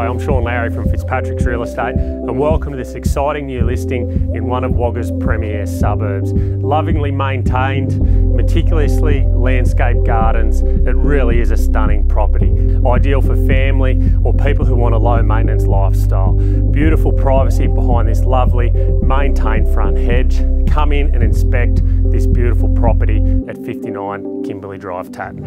Hi, I'm Shaun Lowry from Fitzpatrick's Real Estate and welcome to this exciting new listing in one of Wagga's premier suburbs. Lovingly maintained, meticulously landscaped gardens, it really is a stunning property. Ideal for family or people who want a low maintenance lifestyle. Beautiful privacy behind this lovely maintained front hedge. Come in and inspect this beautiful property at 59 Kimberley Drive, Tatton.